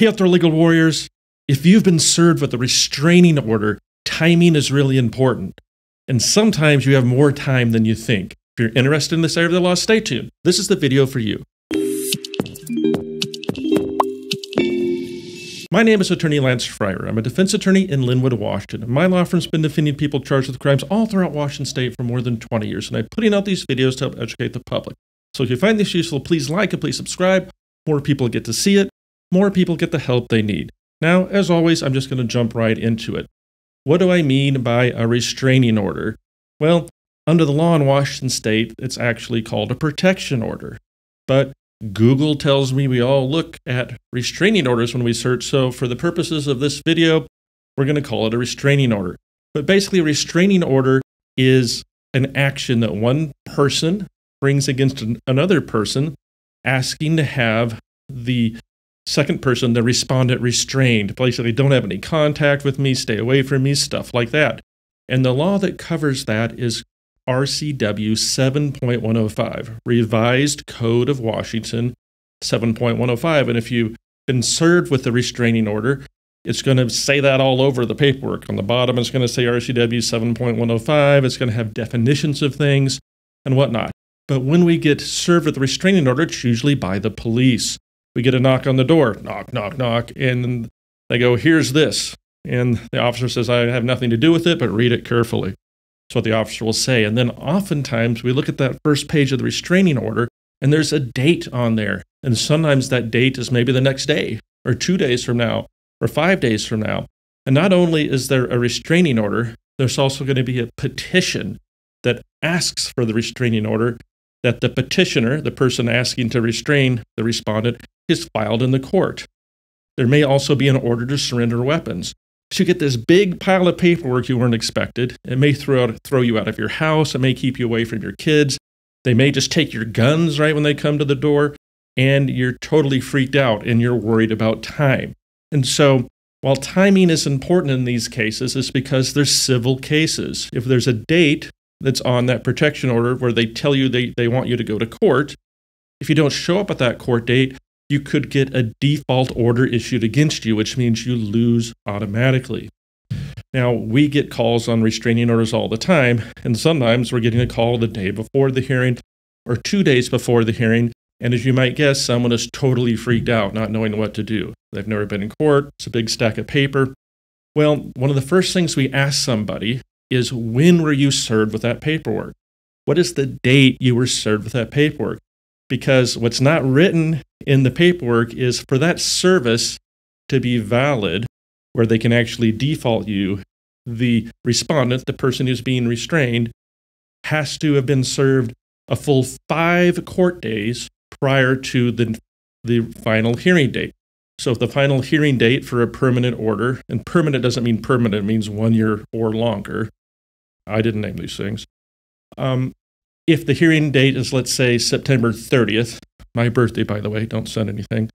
Hey, out there, legal warriors. If you've been served with a restraining order, timing is really important. And sometimes you have more time than you think. If you're interested in this area of the law, stay tuned. This is the video for you. My name is Attorney Lance Fryrear. I'm a defense attorney in Lynnwood, Washington. My law firm's been defending people charged with crimes all throughout Washington state for more than 20 years, and I'm putting out these videos to help educate the public. So if you find this useful, please like and please subscribe. More people get to see it, more people get the help they need. Now, as always, I'm just going to jump right into it. What do I mean by a restraining order? Well, under the law in Washington state, it's actually called a protection order. But Google tells me we all look at restraining orders when we search, so for the purposes of this video, we're going to call it a restraining order. But basically, a restraining order is an action that one person brings against another person asking to have the second person, the respondent, restrained. Basically, don't have any contact with me, stay away from me, stuff like that. And the law that covers that is RCW 7.105, Revised Code of Washington 7.105. And if you've been served with the restraining order, it's going to say that all over the paperwork. On the bottom, it's going to say RCW 7.105. It's going to have definitions of things and whatnot. But when we get served with the restraining order, it's usually by the police. We get a knock on the door, knock, knock, knock, and they go, Here's this. And the officer says, I have nothing to do with it, but read it carefully. That's what the officer will say. And then oftentimes we look at that first page of the restraining order and there's a date on there. And sometimes that date is maybe the next day or two days from now or five days from now. And not only is there a restraining order, there's also going to be a petition that asks for the restraining order that the petitioner, the person asking to restrain the respondent, is filed in the court. There may also be an order to surrender weapons So you get this big pile of paperwork you weren't expected. It may throw, out, throw you out of your house. It may keep you away from your kids. They may just take your guns right when they come to the door, and you're totally freaked out and you're worried about time. And so, while timing is important in these cases, it's because they're civil cases. If there's a date that's on that protection order where they tell you they, they want you to go to court, if you don't show up at that court date, you could get a default order issued against you, which means you lose automatically. Now, we get calls on restraining orders all the time, and sometimes we're getting a call the day before the hearing or two days before the hearing. And as you might guess, someone is totally freaked out, not knowing what to do. They've never been in court, it's a big stack of paper. Well, one of the first things we ask somebody is when were you served with that paperwork? What is the date you were served with that paperwork? Because what's not written in the paperwork is for that service to be valid, where they can actually default you, the respondent, the person who's being restrained, has to have been served a full five court days prior to the, the final hearing date. So, if the final hearing date for a permanent order, and permanent doesn't mean permanent, it means one year or longer. I didn't name these things. Um, if the hearing date is, let's say, September 30th, my birthday, by the way, don't send anything.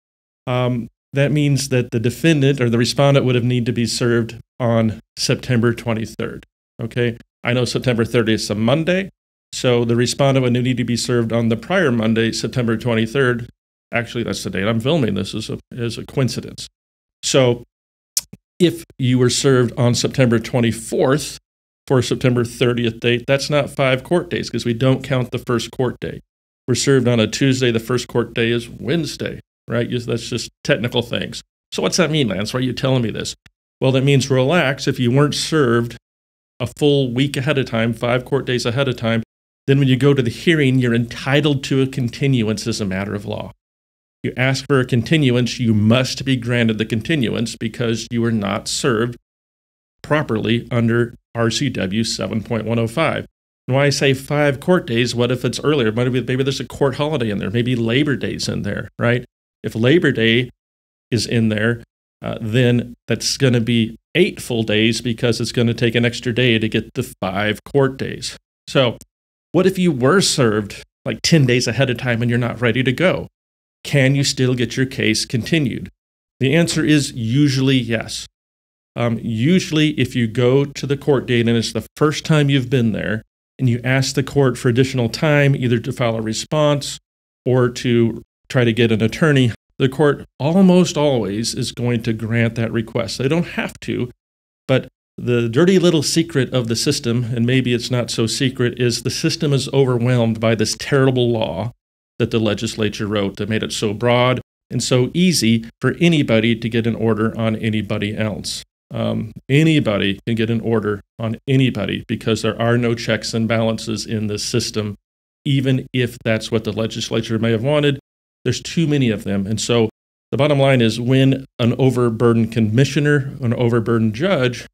Um, that means that the defendant or the respondent would have need to be served on September 23rd. Okay, I know September 30th is a Monday, so the respondent would need to be served on the prior Monday, September 23rd. Actually, that's the date I'm filming this is a, is a coincidence. So if you were served on September 24th for September 30th date, that's not five court days because we don't count the first court date were served on a Tuesday. The first court day is Wednesday, right? That's just technical things. So, what's that mean, Lance? Why are you telling me this? Well, that means relax. If you weren't served a full week ahead of time, five court days ahead of time, then when you go to the hearing, you're entitled to a continuance as a matter of law. You ask for a continuance, you must be granted the continuance because you were not served properly under RCW 7.105. Why I say five court days, what if it's earlier? Maybe, maybe there's a court holiday in there. Maybe Labor Day's in there, right? If Labor Day is in there, uh, then that's going to be eight full days because it's going to take an extra day to get the five court days. So, what if you were served like 10 days ahead of time and you're not ready to go? Can you still get your case continued? The answer is usually yes. Um, usually, if you go to the court date and it's the first time you've been there, and you ask the court for additional time, either to file a response or to try to get an attorney, the court almost always is going to grant that request. They don't have to, but the dirty little secret of the system, and maybe it's not so secret, is the system is overwhelmed by this terrible law that the legislature wrote that made it so broad and so easy for anybody to get an order on anybody else. Um, anybody can get an order on anybody because there are no checks and balances in the system, even if that's what the legislature may have wanted. There's too many of them. And so the bottom line is when an overburdened commissioner, an overburdened judge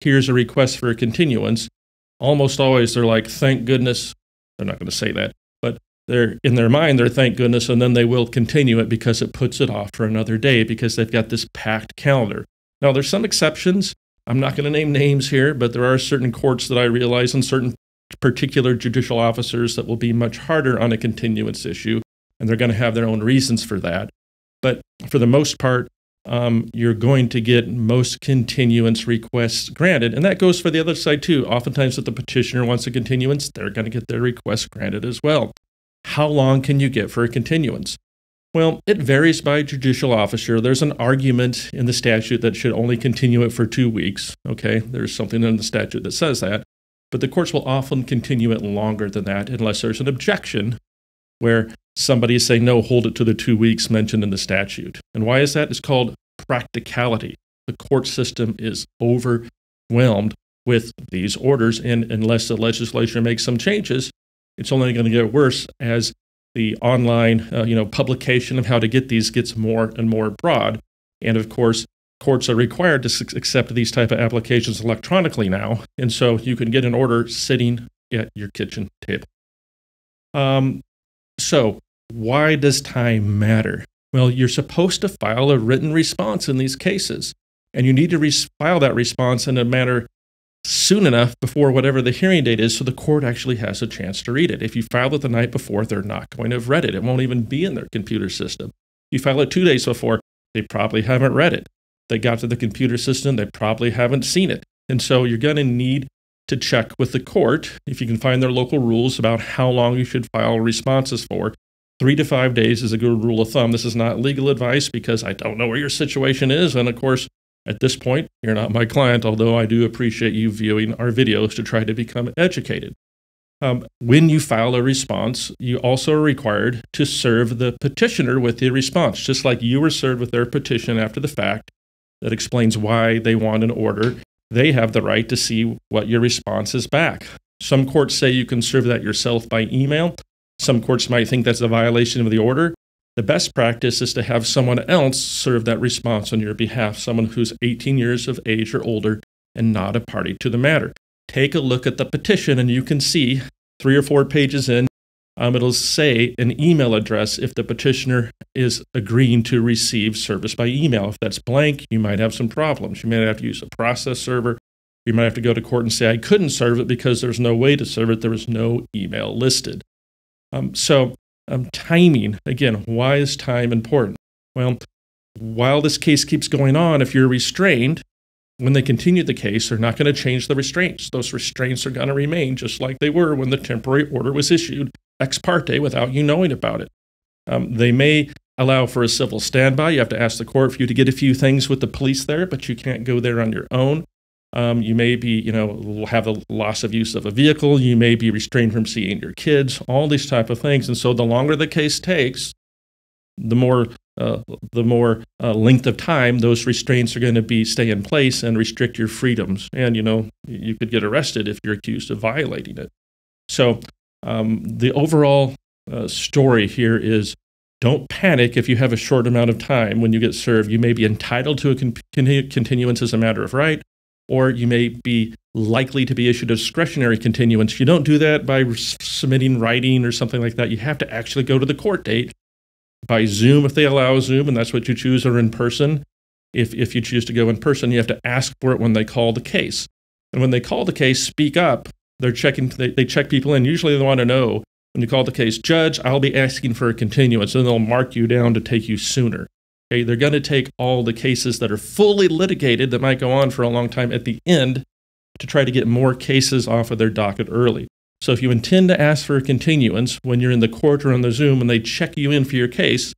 hears a request for a continuance, almost always they're like, thank goodness. They're not going to say that, but they're in their mind, they're thank goodness, and then they will continue it because it puts it off for another day because they've got this packed calendar. Now, there's some exceptions. I'm not going to name names here, but there are certain courts that I realize and certain particular judicial officers that will be much harder on a continuance issue, and they're going to have their own reasons for that. But for the most part, um, you're going to get most continuance requests granted. And that goes for the other side too. Oftentimes, if the petitioner wants a continuance, they're going to get their request granted as well. How long can you get for a continuance? Well, it varies by judicial officer. There's an argument in the statute that should only continue it for two weeks. Okay, there's something in the statute that says that. But the courts will often continue it longer than that unless there's an objection where somebody is saying, no, hold it to the two weeks mentioned in the statute. And why is that? It's called practicality. The court system is overwhelmed with these orders, and unless the legislature makes some changes, it's only going to get worse as the online, uh, you know, publication of how to get these gets more and more broad. And of course, courts are required to accept these type of applications electronically now, and so you can get an order sitting at your kitchen table. Um, so, why does time matter? Well, you're supposed to file a written response in these cases, and you need to res- file that response in a manner soon enough before whatever the hearing date is so the court actually has a chance to read it. If you file it the night before, they're not going to have read it. It won't even be in their computer system. You file it two days before, they probably haven't read it. They got to the computer system, they probably haven't seen it. And so you're going to need to check with the court if you can find their local rules about how long you should file responses for. Three to five days is a good rule of thumb. This is not legal advice because I don't know where your situation is. And of course, at this point, you're not my client, although I do appreciate you viewing our videos to try to become educated. Um, when you file a response, you also are required to serve the petitioner with the response, just like you were served with their petition after the fact that explains why they want an order they have the right to see what your response is back. Some courts say you can serve that yourself by email. Some courts might think that's a violation of the order. The best practice is to have someone else serve that response on your behalf, someone who's 18 years of age or older and not a party to the matter. Take a look at the petition and you can see three or four pages in um, it'll say an email address if the petitioner is agreeing to receive service by email. If that's blank, you might have some problems. You might have to use a process server. You might have to go to court and say, I couldn't serve it because there's no way to serve it. There was no email listed. Um, so, um, timing again, why is time important? Well, while this case keeps going on, if you're restrained, when they continue the case, they're not going to change the restraints. Those restraints are going to remain just like they were when the temporary order was issued ex parte without you knowing about it. Um, they may allow for a civil standby. You have to ask the court for you to get a few things with the police there, but you can't go there on your own. Um, you may be, you know, have the loss of use of a vehicle. You may be restrained from seeing your kids. All these type of things. And so, the longer the case takes, the more uh, the more uh, length of time those restraints are going to be stay in place and restrict your freedoms. And you know, you could get arrested if you're accused of violating it. So um, the overall uh, story here is don't panic if you have a short amount of time when you get served. You may be entitled to a con- continuance as a matter of right, or you may be likely to be issued a discretionary continuance. You don't do that by submitting writing or something like that. You have to actually go to the court date by Zoom if they allow Zoom, and that's what you choose, or in person. If, if you choose to go in person, you have to ask for it when they call the case. And when they call the case, speak up they're checking, they, they check people in. Usually they want to know when you call the case, Judge, I'll be asking for a continuance, and they'll mark you down to take you sooner. Okay, they're going to take all the cases that are fully litigated that might go on for a long time at the end to try to get more cases off of their docket early. So if you intend to ask for a continuance when you're in the court or on the Zoom and they check you in for your case,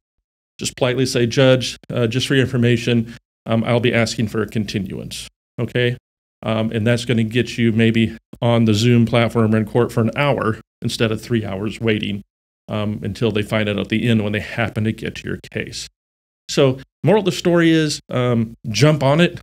just politely say, Judge, uh, just for your information, um, I'll be asking for a continuance. Okay. Um, and that's going to get you maybe on the Zoom platform or in court for an hour instead of three hours waiting um, until they find out at the end when they happen to get to your case. So, moral of the story is um, jump on it,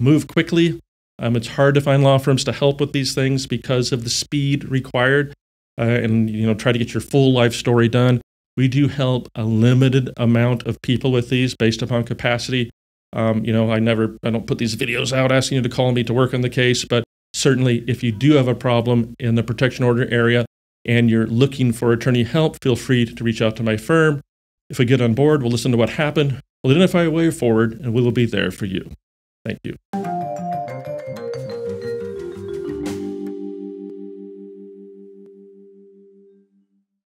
move quickly. Um, it's hard to find law firms to help with these things because of the speed required, uh, and you know try to get your full life story done. We do help a limited amount of people with these based upon capacity. Um, you know, I never, I don't put these videos out asking you to call me to work on the case, but certainly if you do have a problem in the protection order area and you're looking for attorney help, feel free to reach out to my firm. If we get on board, we'll listen to what happened, we'll identify a way forward, and we will be there for you. Thank you.